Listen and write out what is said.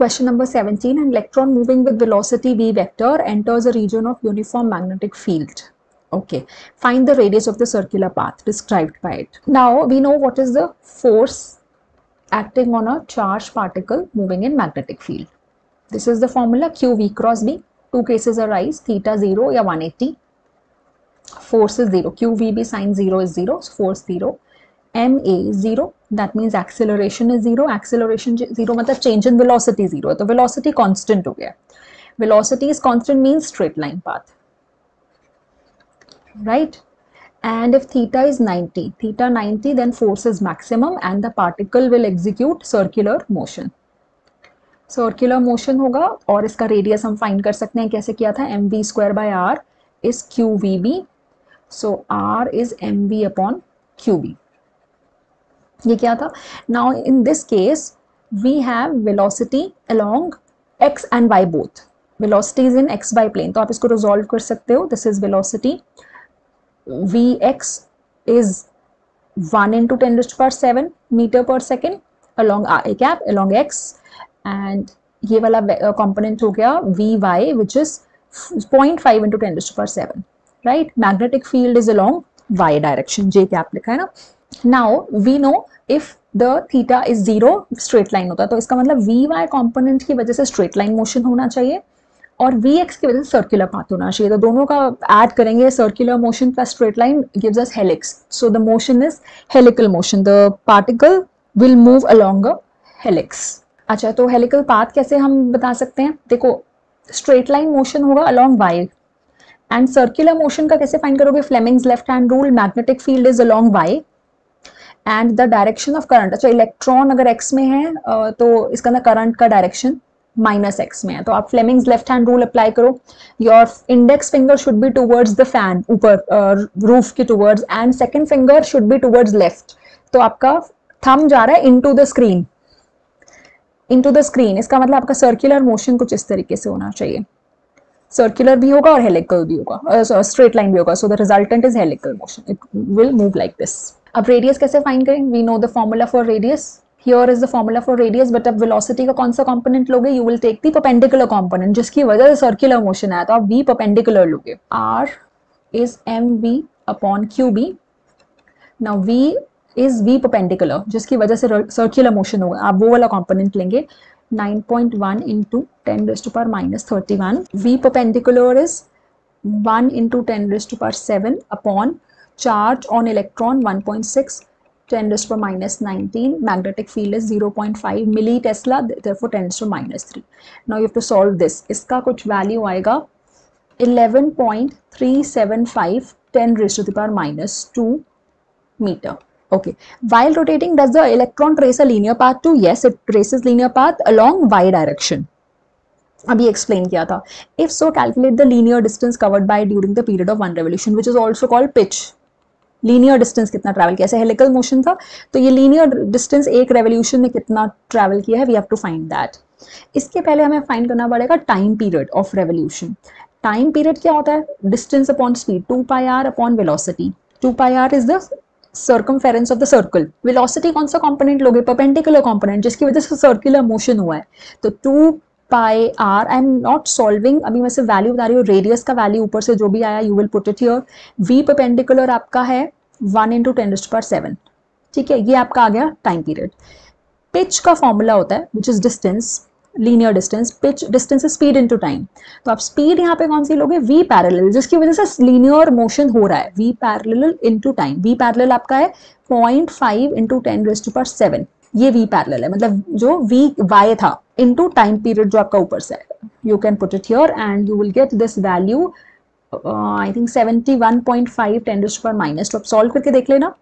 Question number 17 An electron moving with velocity v vector enters a region of uniform magnetic field. Okay, find the radius of the circular path described by it. Now we know what is the force acting on a charged particle moving in magnetic field. This is the formula q v cross b. Two cases arise theta 0 या 180. Force is 0. q v b sine 0 is 0. So force 0 m a 0 that means acceleration is 0 acceleration 0 मतलब change in velocity 0 तो velocity constant हो गया velocity is constant means straight line path right and if theta is 90 theta 90 then force is maximum and the particle will execute circular motion circular motion होगा और इसका radius हम find कर सकते हैं कैसे किया था M V square by R is Q V B so R is M V upon Q B ये क्या था? Now in this case we have velocity along x and y both velocity is in x by plane तो आप इसको resolve कर सकते हो. This is velocity v x is one into ten raised per seven metre per second along i cap along x and ये वाला component हो गया v y which is point five into ten per seven right magnetic field is along Y direction J cap लिखा है ना? Now we know if the theta is zero straight line होता है। तो इसका मतलब वी वाई कॉम्पोनेंट की वजह से स्ट्रेट लाइन मोशन होना चाहिए और वी एक्स की वजह से सर्कुलर पाथ होना चाहिए। तो दोनों का ऐड करेंगे circular motion plus straight line gives us helix so the motion is helical motion the particle will move along a helix अच्छा तो हेलिकल पाथ कैसे हम बता सकते हैं? देखो स्ट्रेट लाइन मोशन होगा along Y and circular motion का कैसे फाइंड करोगे? Fleming's left hand rule magnetic field is along Y and the direction of current अच्छा इलेक्ट्रॉन अगर एक्स में है तो इसका ना करंट का डायरेक्शन माइनस एक्स में है। तो आप Fleming's left hand rule apply करो। Your index finger should be towards the fan ऊपर रूफ के towards and second finger should be towards left तो आपका थम जा रहा है into the screen into the screen इसका मतलब आपका सर्कुलर मोशन कुछ इस तरीके से होना चाहिए। सर्कुलर भी होगा और हेलिकल भी होगा स्ट्रेट uh, लाइन भी होगा। So the resultant is helical motion it will move like this अब रेडियस कैसे फाइंड करें? We know the formula for radius here is the formula for radius but अब वेलोसिटी का कौन सा कंपोनेंट लोगे? You will take the perpendicular component जिसकी वजह से सर्कुलर मोशन आया तो आप वी परपेंडिकुलर लोगे। R is M V upon Q B now V is V perpendicular जिसकी वजह से सर्कुलर मोशन होगा। आप वो वाला कंपोनेंट लेंगे। 9.1 point one into ten raised power minus thirty one V perpendicular is one into ten raised power seven upon charge on electron 1.6 10 raised to minus 19 magnetic field is 0.5 milli tesla therefore 10 raised to minus 3 now you have to solve this इसका कुछ value आएगा 11.375 10 raised to the power minus 2 meter okay while rotating does the electron trace a linear path too yes it traces linear path along y direction अभी explain किया था if so calculate the linear distance covered by during the period of one revolution which is also called pitch linear distance कितना travel किया? Helical motion था। तो ये linear distance एक revolution में कितना ट्रैवल किया है? We have to find that इसके पहले हमें फाइंड करना पड़ेगा time period of revolution time period क्या होता है? Distance upon speed two pi r upon velocity two pi r is the circumference of the circle velocity कौन सा कंपोनेंट लोगे? परपेंडिकुलर कंपोनेंट जिसकी वजह से सर्कुलर मोशन हुआ है। तो two pi r I am not solving अभी मैं सिर्फ़ वैल्यू बता रही हूँ रेडियस का वैल्यू ऊपर से जो भी आया you will put it here v perpendicular आपका है वन इंटू टेन पर सेवन ठीक है, ये आपका आ गया टाइम पीरियड पिच का फॉर्मूला होता है which is distance linear distance pitch distance is speed into time तो आप स्पीड यहाँ पे कौन सी लोगे? वी पैरेलल जिसकी वजह से लीनियर मोशन हो रहा है. V parallel into time v parallel आपका है पॉइंट फाइव इंटू टेन पर सेवन ये वी पैरेलल है। मतलब जो वी वाई था इनटू टाइम पीरियड जो आपका ऊपर से आएगा। You can put it here and you will get this value I think seventy one point five ten पर माइनस तो आप सॉल्व करके देख लेना।